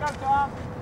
he's not Tom.